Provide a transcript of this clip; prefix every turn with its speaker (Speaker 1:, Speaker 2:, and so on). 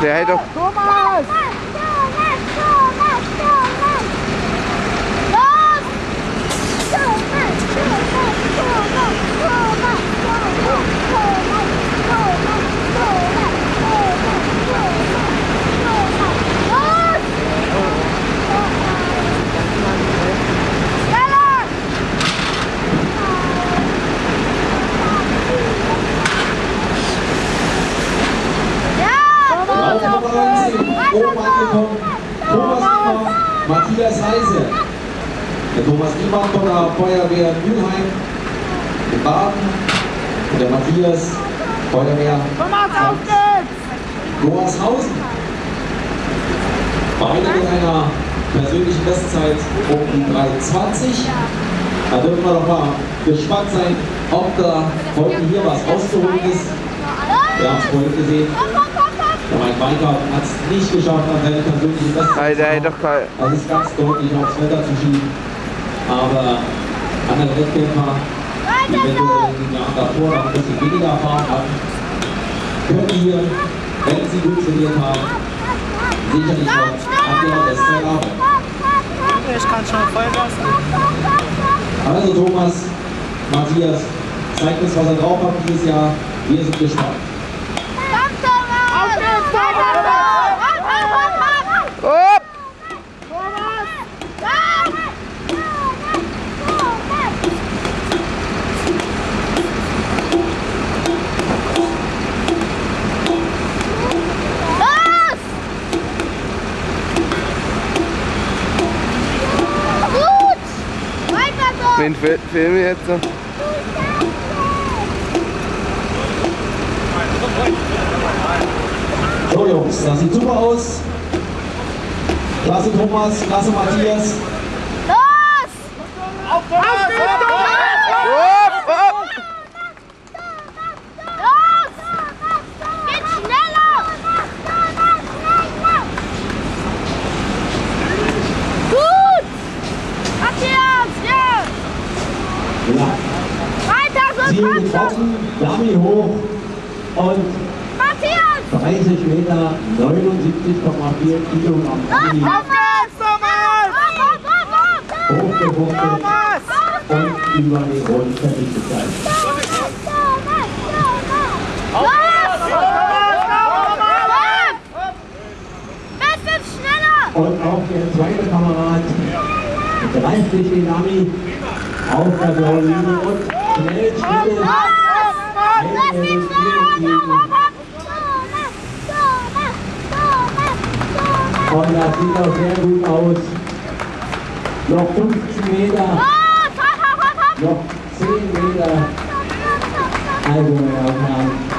Speaker 1: de
Speaker 2: hätte auch... oben angekommen, Thomas Niemann, Matthias Heise. Der Thomas Niemann von der Feuerwehr Mülheim in Baden und der Matthias Feuerwehr! Goarshausen. Beide mit einer persönlichen Bestzeit um die 3,20. Da dürfen wir doch mal gespannt sein, ob da heute hier was rauszuholen ist. Wir haben es vorhin gesehen. Weingart hat es nicht geschafft, an seine persönliche Bestzeit
Speaker 3: Alter,
Speaker 2: zu
Speaker 3: ey,
Speaker 2: kommen.
Speaker 3: doch.
Speaker 2: Das ist ganz deutlich aufs Wetter zu schieben. Aber andere Wettkämpfer, die eventuell in den Jahren davor noch ein bisschen weniger Erfahrung hatten, können hier, wenn sie gut trainiert haben, sicherlich noch an ihrer Bestzeit arbeiten.
Speaker 4: Ich kann schon voll lassen.
Speaker 2: Also Thomas, Matthias, zeigt uns, was er drauf hat dieses Jahr. Wir sind gespannt.
Speaker 1: Auf geht's, weiter!
Speaker 3: Upp! Wen fil- filmen wir jetzt so?
Speaker 2: So Jungs, das sieht super aus. Klasse Thomas, klasse Matthias.
Speaker 4: Auf Thomas!
Speaker 3: Upp, upp!
Speaker 1: Gut! Matthias, ja!
Speaker 2: Ja,
Speaker 1: Weiter, so schon!
Speaker 2: getroffen, Dummy hoch und
Speaker 1: Matthias!
Speaker 2: 30 Meter, 79,4 Kilogramm Dummy
Speaker 4: Auf geht's, Thomas!
Speaker 2: hochgeworfen
Speaker 4: Thomas!
Speaker 2: und über den roten Teppich gezeigt. Und auch der zweite Kamerad greift sich den Dummy auf der blauen Linie und schnell, er den Ziel entgegen. Und das sieht auch sehr gut aus. Noch 15 Meter, noch 10 Meter. Also, meine Damen und Herren.